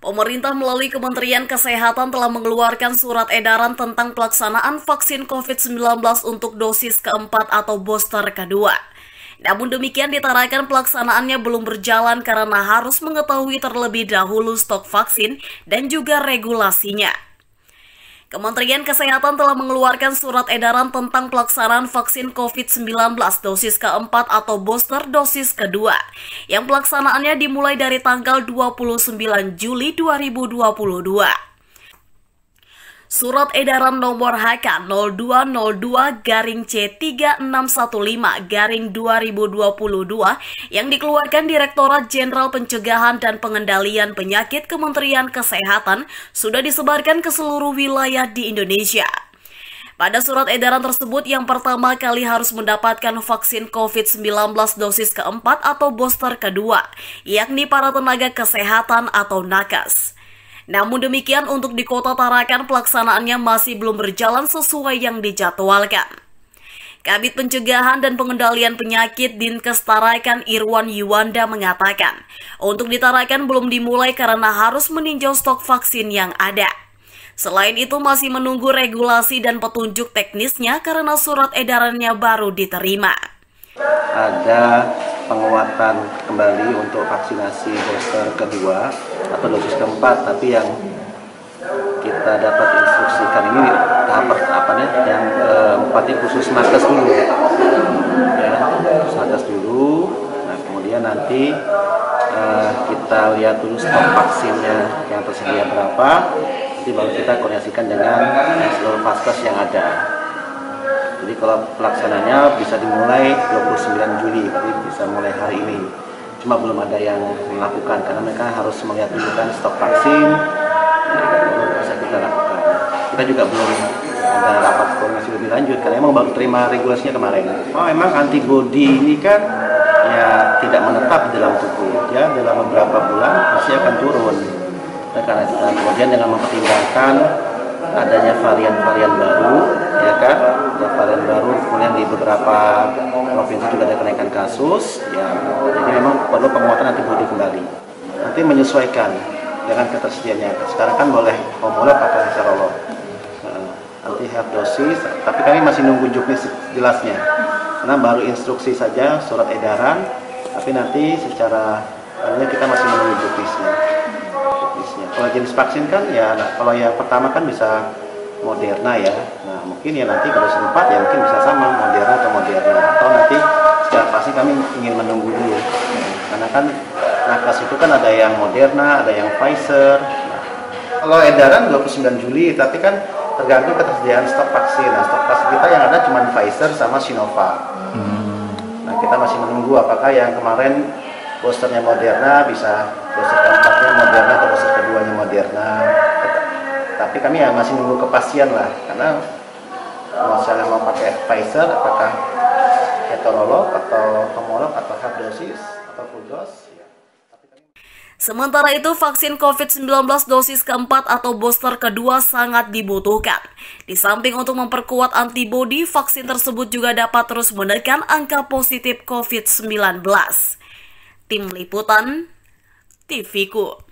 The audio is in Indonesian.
Pemerintah melalui Kementerian Kesehatan telah mengeluarkan surat edaran tentang pelaksanaan vaksin COVID-19 untuk dosis keempat atau booster kedua. Namun demikian ditarakan pelaksanaannya belum berjalan karena harus mengetahui terlebih dahulu stok vaksin dan juga regulasinya. Kementerian Kesehatan telah mengeluarkan surat edaran tentang pelaksanaan vaksin COVID-19 dosis keempat atau booster dosis kedua, yang pelaksanaannya dimulai dari tanggal 29 Juli 2022. Surat edaran nomor HK 0202 garing C 3615 garing 2022 yang dikeluarkan Direktorat Jenderal Pencegahan dan Pengendalian Penyakit Kementerian Kesehatan sudah disebarkan ke seluruh wilayah di Indonesia. Pada surat edaran tersebut yang pertama kali harus mendapatkan vaksin COVID-19 dosis keempat atau booster kedua, yakni para tenaga kesehatan atau nakes. Namun demikian untuk di kota Tarakan pelaksanaannya masih belum berjalan sesuai yang dijadwalkan. Kabit Pencegahan dan Pengendalian Penyakit Dinkes Tarakan Irwan Yuwanda mengatakan, untuk di Tarakan belum dimulai karena harus meninjau stok vaksin yang ada. Selain itu masih menunggu regulasi dan petunjuk teknisnya karena surat edarannya baru diterima. Ada penguatan kembali untuk vaksinasi booster kedua atau dosis keempat tapi yang kita dapat instruksikan ini tahap apa nih yang keempat ini khusus nakes dulu. Ya nakes dulu. Nah kemudian nanti uh, kita lihat dulu stok vaksinnya yang tersedia berapa. Nanti baru kita koordinasikan dengan seluruh vaskes yang ada jadi kalau pelaksananya bisa dimulai 29 Juli, jadi bisa mulai hari ini. Cuma belum ada yang melakukan karena mereka harus melihat dulu kan stok vaksin, baru bisa kita lakukan. Kita juga belum ada rapat koordinasi lebih lanjut karena emang baru terima regulasinya kemarin. Oh emang antibody ini kan ya tidak menetap di dalam tubuh, ya dalam beberapa bulan pasti akan turun. Nah, karena kemudian dengan mempertimbangkan adanya varian-varian baru, ya kan, ada varian baru, kemudian di beberapa provinsi juga ada kenaikan kasus, ya, jadi memang perlu penguatan antibodi kembali. Nanti menyesuaikan dengan ketersediaannya. Sekarang kan boleh homolog atau heterolog. Nanti have dosis, tapi kami masih nunggu juknis jelasnya. Karena baru instruksi saja, surat edaran, tapi nanti secara kita masih menunggu juknisnya jenisnya. Kalau jenis vaksin kan ya nah, kalau yang pertama kan bisa Moderna ya. Nah mungkin ya nanti kalau sempat ya mungkin bisa sama Moderna atau Moderna atau nanti secara pasti kami ingin menunggu dulu. Karena kan nakes itu kan ada yang Moderna, ada yang Pfizer. Nah, kalau edaran 29 Juli, tapi kan tergantung ketersediaan stok vaksin. Nah, stok vaksin kita yang ada cuma Pfizer sama Sinovac. Hmm. Nah, kita masih menunggu apakah yang kemarin boosternya Moderna bisa booster keempatnya Moderna atau keduanya Moderna tapi kami ya masih nunggu kepastian lah karena misalnya mau pakai Pfizer apakah heterolog atau homolog atau hard dosis atau full dose ya. Sementara itu, vaksin COVID-19 dosis keempat atau booster kedua sangat dibutuhkan. Di samping untuk memperkuat antibodi, vaksin tersebut juga dapat terus menekan angka positif COVID-19. Tim Liputan, TVku.